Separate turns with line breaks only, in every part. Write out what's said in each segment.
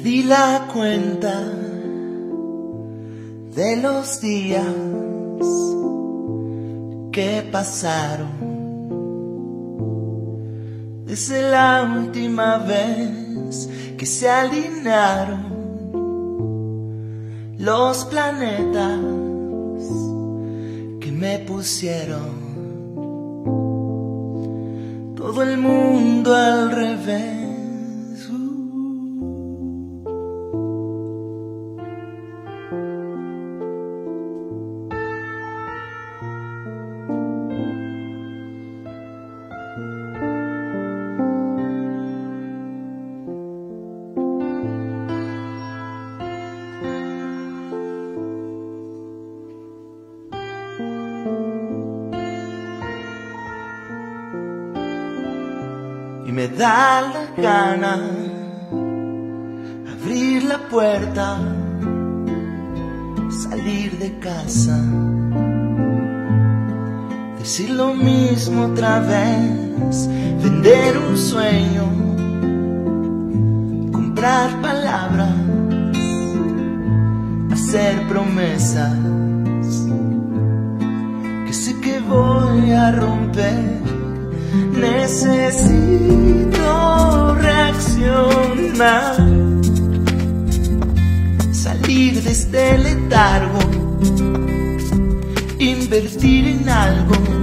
Perdí la cuenta de los días que pasaron desde la última vez que se alinearon los planetas que me pusieron todo el mundo al revés. Me da la gana abrir la puerta, salir de casa, decir lo mismo otra vez, vender un sueño, comprar palabras, hacer promesas que sé que voy a romper Necesito reaccionar, salir de este letargo, invertir en algo.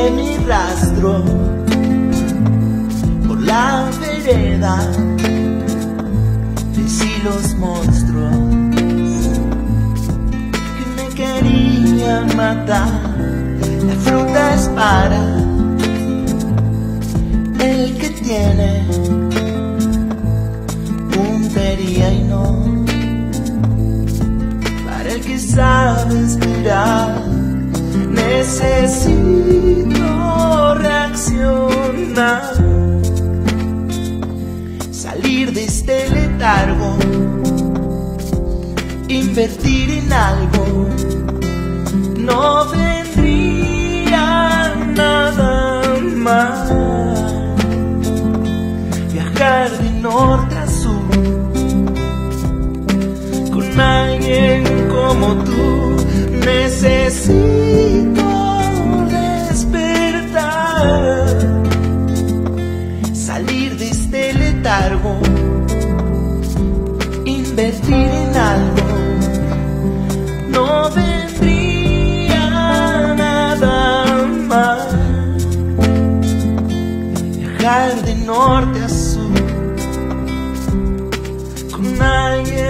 Dejé mi rastro por la vereda, vencí los monstruos que me querían matar. La fruta es para el que tiene puntería y no para el que sabe esperar. Necesito invertir en algo. No vendría nada más. Invertir en algo. No vendría nada más. Viajar de norte a sur con alguien